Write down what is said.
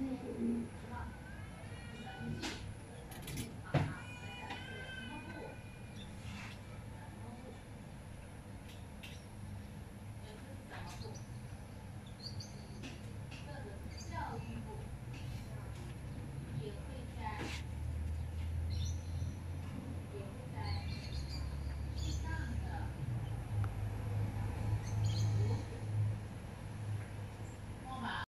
Mm-hmm.